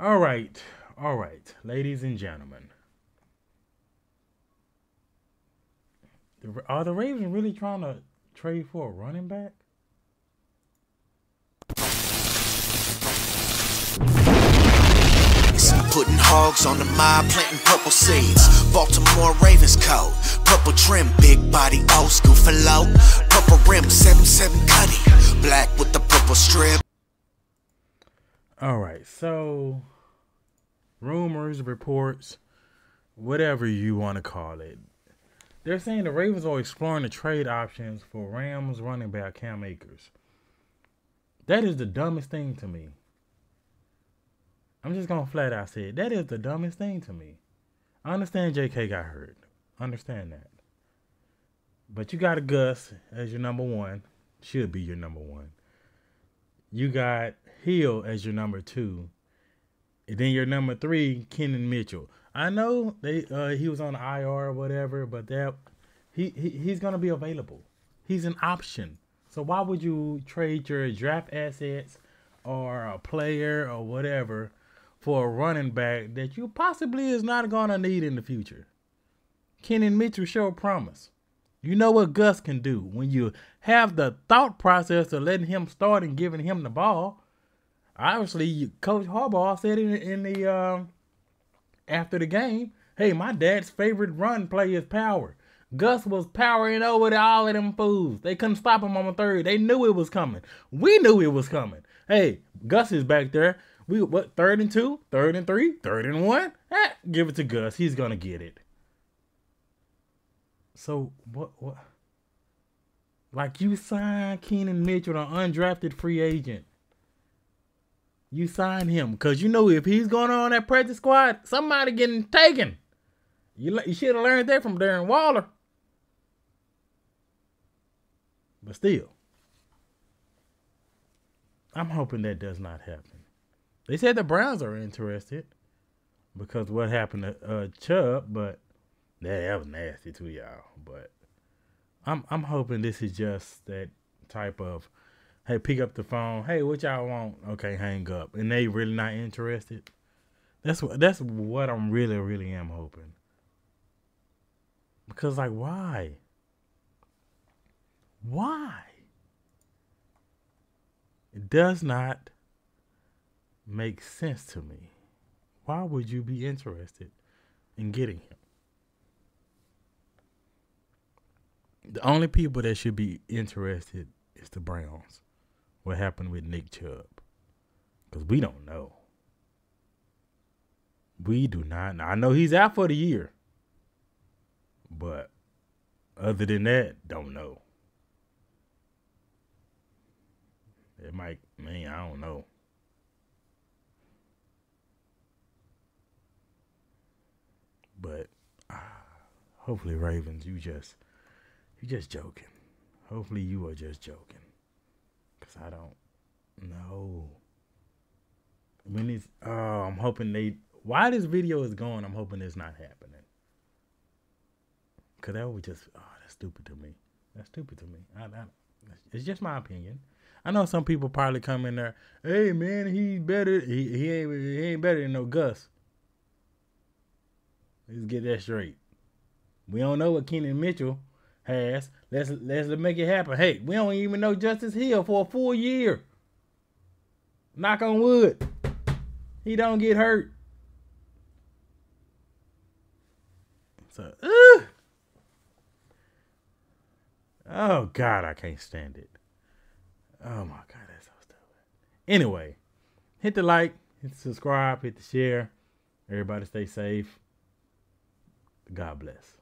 All right. All right. Ladies and gentlemen. Are the Ravens really trying to trade for a running back? Putting hogs on the mob, planting purple seeds. Baltimore Ravens coat, purple trim, big body, old school flow. Purple rim, 7-7 cutty, black with the purple strip. All right, so rumors, reports, whatever you want to call it. They're saying the Ravens are exploring the trade options for Rams running back Cam Akers. That is the dumbest thing to me. I'm just gonna flat out say it. That is the dumbest thing to me. I understand JK got hurt. Understand that. But you got a Gus as your number one. Should be your number one. You got Hill as your number two. And then your number three, Keaton Mitchell. I know they uh, he was on IR or whatever, but that he, he he's gonna be available. He's an option. So why would you trade your draft assets or a player or whatever for a running back that you possibly is not gonna need in the future? Keaton Mitchell showed promise. You know what Gus can do when you have the thought process of letting him start and giving him the ball. Obviously, Coach Harbaugh said in, in the um, after the game, hey, my dad's favorite run play is power. Gus was powering over to all of them fools. They couldn't stop him on the third. They knew it was coming. We knew it was coming. Hey, Gus is back there. We what third and two, third and three, third and one? Eh, give it to Gus. He's gonna get it. So what what like you signed Keaton Mitchell, an undrafted free agent. You sign him because you know if he's going on that practice squad, somebody getting taken. You, you should have learned that from Darren Waller. But still, I'm hoping that does not happen. They said the Browns are interested because what happened to uh, Chubb, but that, that was nasty to y'all. But I'm I'm hoping this is just that type of hey, pick up the phone. Hey, what y'all want? Okay, hang up. And they really not interested. That's what that's what I'm really, really am hoping. Because like why? Why? It does not make sense to me. Why would you be interested in getting him? The only people that should be interested is the Browns. What happened with Nick Chubb? Because we don't know. We do not know. I know he's out for the year. But other than that, don't know. It might, man, I don't know. But uh, hopefully, Ravens, you just, you just joking. Hopefully, you are just joking. Cause I don't know. When it's, oh, I'm hoping they. Why this video is going, I'm hoping it's not happening. Cause that would just, oh, that's stupid to me. That's stupid to me. I, I, it's just my opinion. I know some people probably come in there, hey man, he's better. He he ain't he ain't better than no Gus. Let's get that straight. We don't know what Keaton Mitchell Let's let's make it happen. Hey, we don't even know Justice Hill for a full year. Knock on wood. He don't get hurt. So, uh, oh God, I can't stand it. Oh my God, that's so stupid. Anyway, hit the like, hit the subscribe, hit the share. Everybody stay safe. God bless.